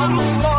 Allah